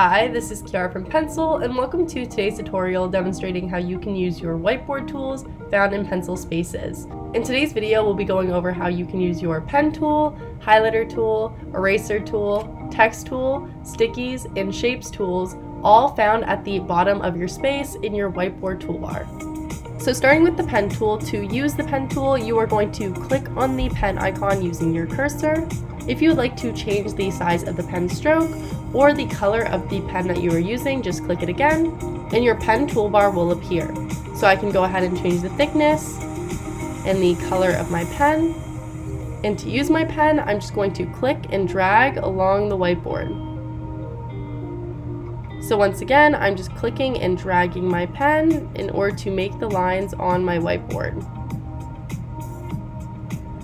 Hi, this is Kiara from Pencil, and welcome to today's tutorial demonstrating how you can use your whiteboard tools found in Pencil Spaces. In today's video, we'll be going over how you can use your pen tool, highlighter tool, eraser tool, text tool, stickies, and shapes tools, all found at the bottom of your space in your whiteboard toolbar. So starting with the pen tool, to use the pen tool, you are going to click on the pen icon using your cursor. If you would like to change the size of the pen stroke or the color of the pen that you are using, just click it again and your pen toolbar will appear. So I can go ahead and change the thickness and the color of my pen. And to use my pen, I'm just going to click and drag along the whiteboard. So once again, I'm just clicking and dragging my pen in order to make the lines on my whiteboard.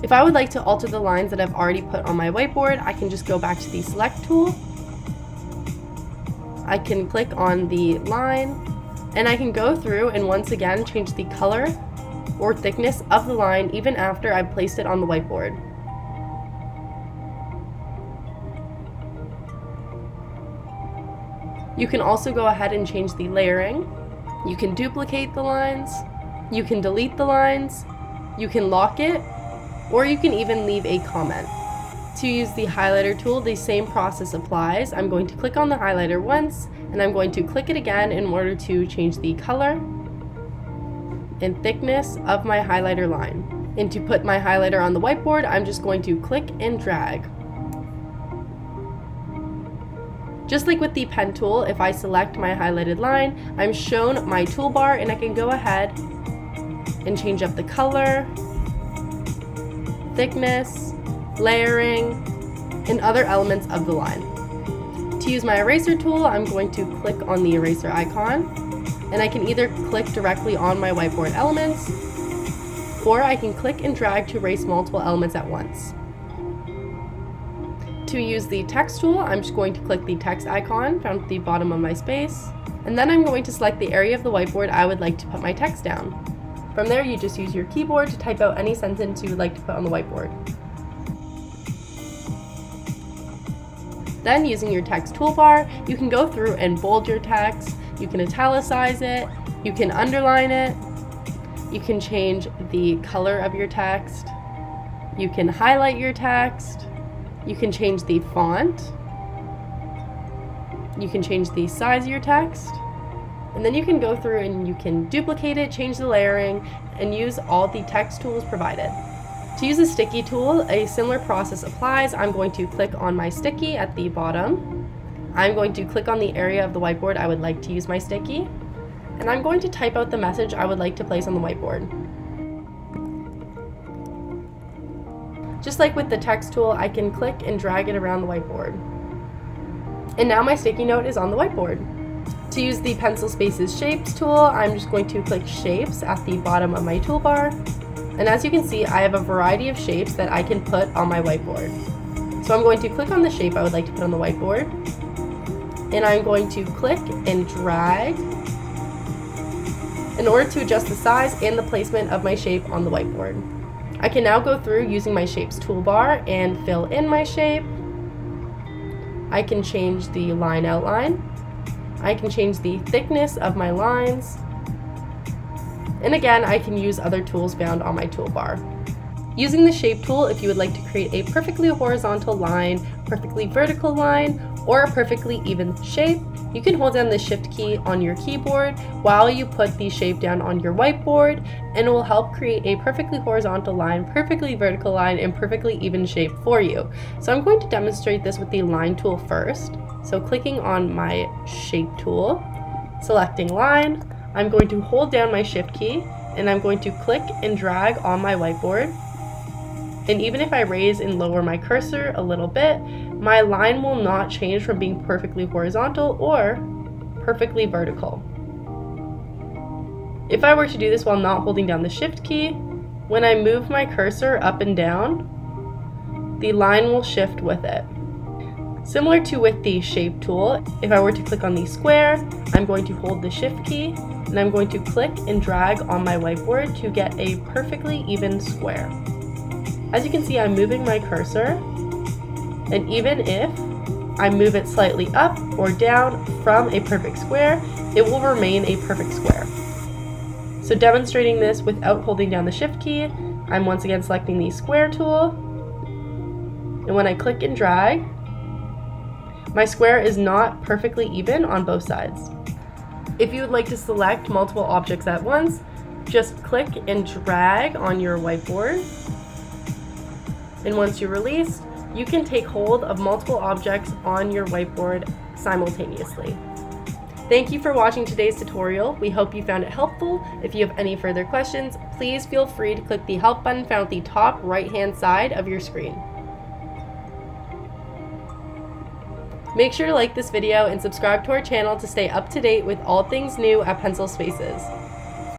If I would like to alter the lines that I've already put on my whiteboard, I can just go back to the select tool. I can click on the line and I can go through and once again change the color or thickness of the line even after I've placed it on the whiteboard. You can also go ahead and change the layering. You can duplicate the lines, you can delete the lines, you can lock it, or you can even leave a comment. To use the highlighter tool, the same process applies. I'm going to click on the highlighter once, and I'm going to click it again in order to change the color and thickness of my highlighter line. And to put my highlighter on the whiteboard, I'm just going to click and drag. Just like with the pen tool, if I select my highlighted line, I'm shown my toolbar and I can go ahead and change up the color, thickness, layering, and other elements of the line. To use my eraser tool, I'm going to click on the eraser icon, and I can either click directly on my whiteboard elements, or I can click and drag to erase multiple elements at once to use the text tool, I'm just going to click the text icon found at the bottom of my space, and then I'm going to select the area of the whiteboard I would like to put my text down. From there, you just use your keyboard to type out any sentence you would like to put on the whiteboard. Then, using your text toolbar, you can go through and bold your text, you can italicize it, you can underline it, you can change the color of your text, you can highlight your text, you can change the font. You can change the size of your text. And then you can go through and you can duplicate it, change the layering, and use all the text tools provided. To use a sticky tool, a similar process applies. I'm going to click on my sticky at the bottom. I'm going to click on the area of the whiteboard I would like to use my sticky. And I'm going to type out the message I would like to place on the whiteboard. Just like with the text tool, I can click and drag it around the whiteboard. And now my sticky note is on the whiteboard. To use the Pencil Spaces Shapes tool, I'm just going to click Shapes at the bottom of my toolbar. And as you can see, I have a variety of shapes that I can put on my whiteboard. So I'm going to click on the shape I would like to put on the whiteboard. And I'm going to click and drag in order to adjust the size and the placement of my shape on the whiteboard. I can now go through using my shapes toolbar and fill in my shape. I can change the line outline. I can change the thickness of my lines. And again, I can use other tools found on my toolbar. Using the shape tool, if you would like to create a perfectly horizontal line, perfectly vertical line, or a perfectly even shape, you can hold down the shift key on your keyboard while you put the shape down on your whiteboard and it will help create a perfectly horizontal line, perfectly vertical line, and perfectly even shape for you. So I'm going to demonstrate this with the line tool first. So clicking on my shape tool, selecting line, I'm going to hold down my shift key and I'm going to click and drag on my whiteboard and even if I raise and lower my cursor a little bit, my line will not change from being perfectly horizontal or perfectly vertical. If I were to do this while not holding down the shift key, when I move my cursor up and down, the line will shift with it. Similar to with the shape tool, if I were to click on the square, I'm going to hold the shift key and I'm going to click and drag on my whiteboard to get a perfectly even square. As you can see, I'm moving my cursor, and even if I move it slightly up or down from a perfect square, it will remain a perfect square. So demonstrating this without holding down the shift key, I'm once again selecting the square tool, and when I click and drag, my square is not perfectly even on both sides. If you would like to select multiple objects at once, just click and drag on your whiteboard. And once you release, you can take hold of multiple objects on your whiteboard simultaneously. Thank you for watching today's tutorial. We hope you found it helpful. If you have any further questions, please feel free to click the help button found at the top right hand side of your screen. Make sure to like this video and subscribe to our channel to stay up to date with all things new at Pencil Spaces.